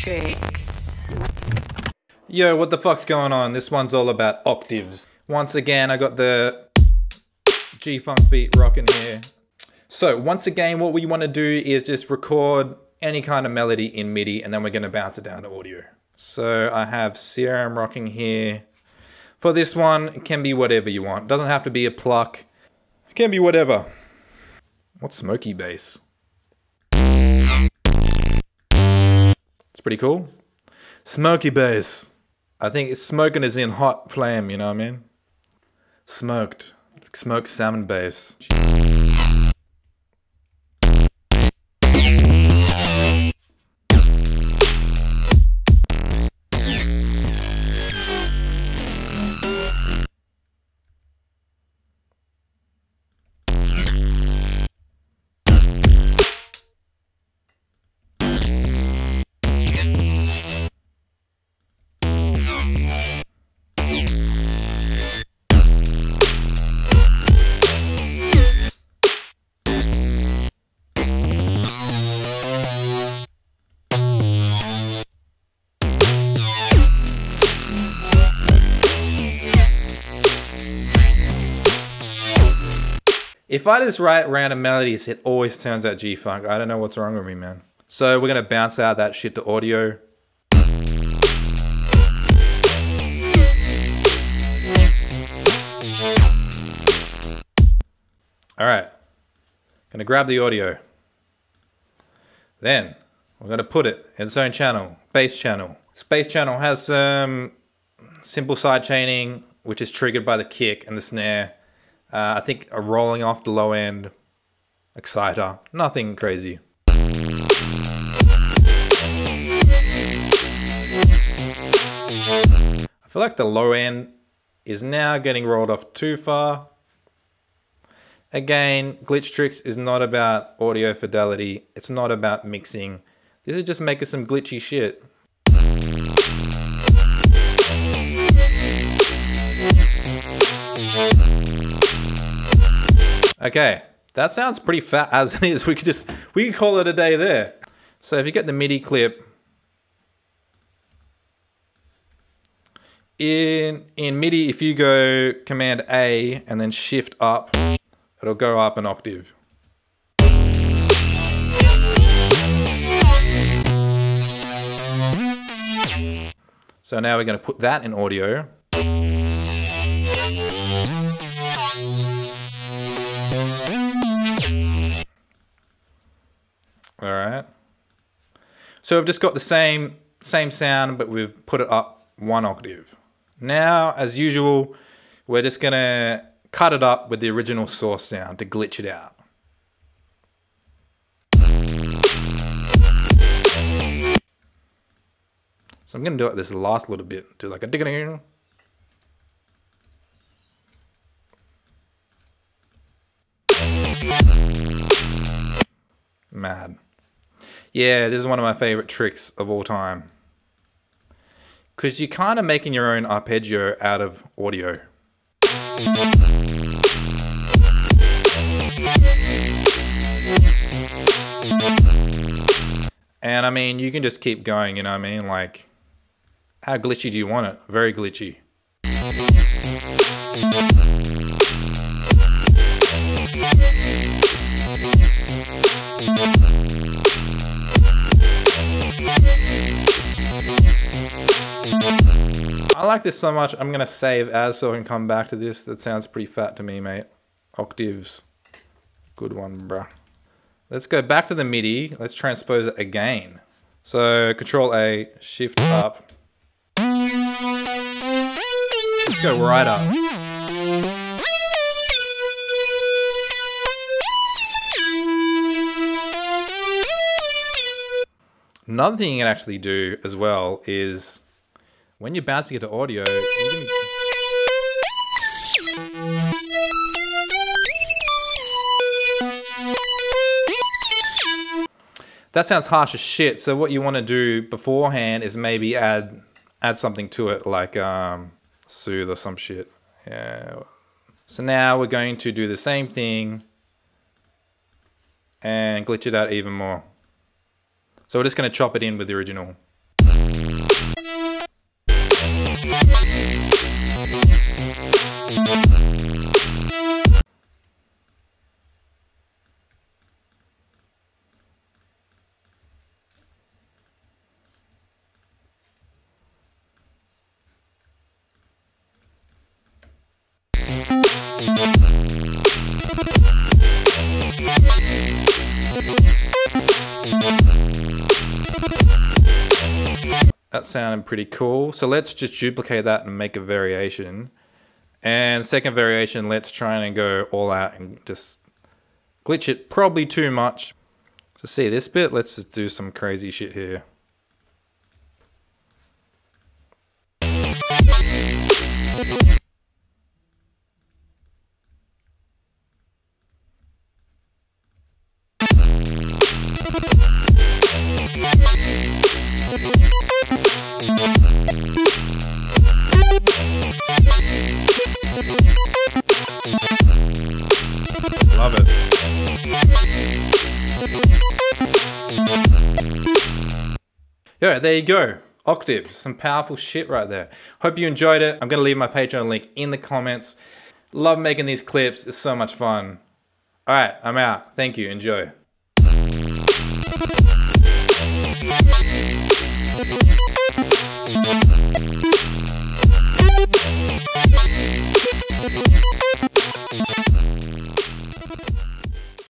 Tricks. Yo, what the fuck's going on? This one's all about octaves. Once again, I got the G-Funk beat rocking here. So once again, what we want to do is just record any kind of melody in MIDI and then we're going to bounce it down to audio. So I have Serum rocking here. For this one, it can be whatever you want. It doesn't have to be a pluck. It can be whatever. What's smoky bass? It's pretty cool. Smoky bass. I think smoking is in hot flame, you know what I mean? Smoked. Smoked salmon bass. If I just write random melodies, it always turns out G-Funk. I don't know what's wrong with me, man. So we're gonna bounce out that shit to audio. All right, gonna grab the audio. Then we're gonna put it in its own channel, bass channel. Space channel has some simple side chaining, which is triggered by the kick and the snare. Uh, I think a rolling off the low end exciter, nothing crazy. I feel like the low end is now getting rolled off too far. Again, Glitch Tricks is not about audio fidelity. It's not about mixing. This is just making some glitchy shit. Okay, that sounds pretty fat as it is. We could just, we could call it a day there. So if you get the MIDI clip, in, in MIDI, if you go Command A and then Shift up, it'll go up an octave. So now we're going to put that in audio. So we've just got the same same sound, but we've put it up one octave. Now, as usual, we're just gonna cut it up with the original source sound to glitch it out. So I'm gonna do it this last little bit, do like a dig -a Mad. Yeah, this is one of my favorite tricks of all time. Because you're kind of making your own arpeggio out of audio. And I mean, you can just keep going, you know what I mean? Like, how glitchy do you want it? Very glitchy. Like this so much, I'm gonna save as so I can come back to this. That sounds pretty fat to me, mate. Octaves. Good one, bruh. Let's go back to the MIDI. Let's transpose it again. So Control A, Shift up. Let's go right up. Another thing you can actually do as well is when you're bouncing it to audio, That sounds harsh as shit. So what you want to do beforehand is maybe add add something to it like um, soothe or some shit. Yeah. So now we're going to do the same thing and glitch it out even more. So we're just going to chop it in with the original. That sounded pretty cool. So let's just duplicate that and make a variation. And second variation, let's try and go all out and just glitch it probably too much. To see this bit, let's just do some crazy shit here. Love it. Yeah, there you go. Octave, some powerful shit right there. Hope you enjoyed it. I'm going to leave my Patreon link in the comments. Love making these clips. It's so much fun. All right, I'm out. Thank you. Enjoy.